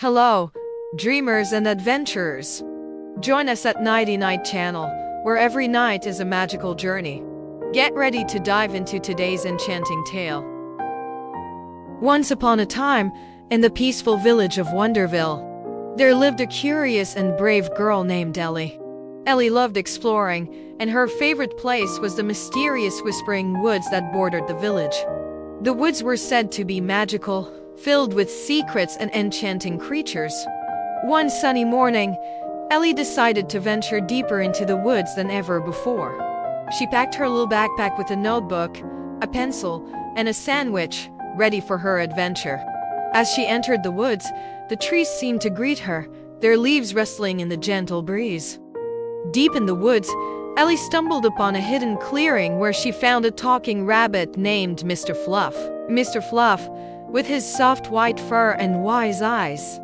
Hello, dreamers and adventurers. Join us at Nity Nite Channel, where every night is a magical journey. Get ready to dive into today's enchanting tale. Once upon a time, in the peaceful village of Wonderville, there lived a curious and brave girl named Ellie. Ellie loved exploring, and her favorite place was the mysterious whispering woods that bordered the village. The woods were said to be magical, filled with secrets and enchanting creatures. One sunny morning, Ellie decided to venture deeper into the woods than ever before. She packed her little backpack with a notebook, a pencil, and a sandwich, ready for her adventure. As she entered the woods, the trees seemed to greet her, their leaves rustling in the gentle breeze. Deep in the woods, Ellie stumbled upon a hidden clearing where she found a talking rabbit named Mr. Fluff. Mr. Fluff, with his soft white fur and wise eyes,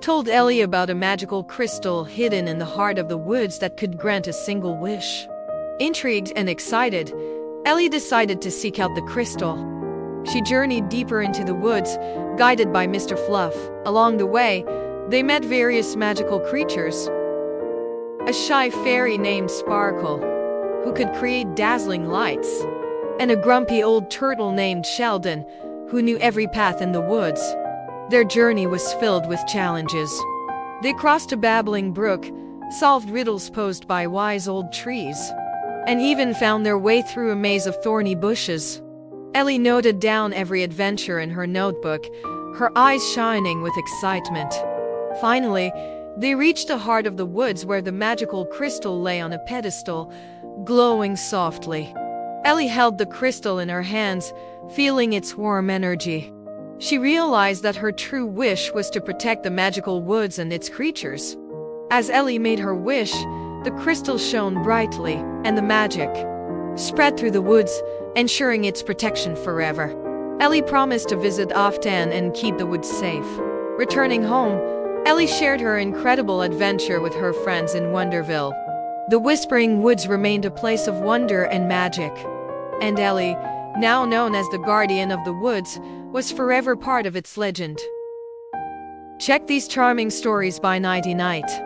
told Ellie about a magical crystal hidden in the heart of the woods that could grant a single wish. Intrigued and excited, Ellie decided to seek out the crystal. She journeyed deeper into the woods, guided by Mr. Fluff. Along the way, they met various magical creatures. A shy fairy named Sparkle, who could create dazzling lights, and a grumpy old turtle named Sheldon, who knew every path in the woods. Their journey was filled with challenges. They crossed a babbling brook, solved riddles posed by wise old trees, and even found their way through a maze of thorny bushes. Ellie noted down every adventure in her notebook, her eyes shining with excitement. Finally, they reached the heart of the woods where the magical crystal lay on a pedestal, glowing softly. Ellie held the crystal in her hands, feeling its warm energy. She realized that her true wish was to protect the magical woods and its creatures. As Ellie made her wish, the crystal shone brightly, and the magic spread through the woods, ensuring its protection forever. Ellie promised to visit often and keep the woods safe. Returning home, Ellie shared her incredible adventure with her friends in Wonderville. The Whispering Woods remained a place of wonder and magic. And Ellie, now known as the Guardian of the Woods, was forever part of its legend. Check these charming stories by Nity Nite.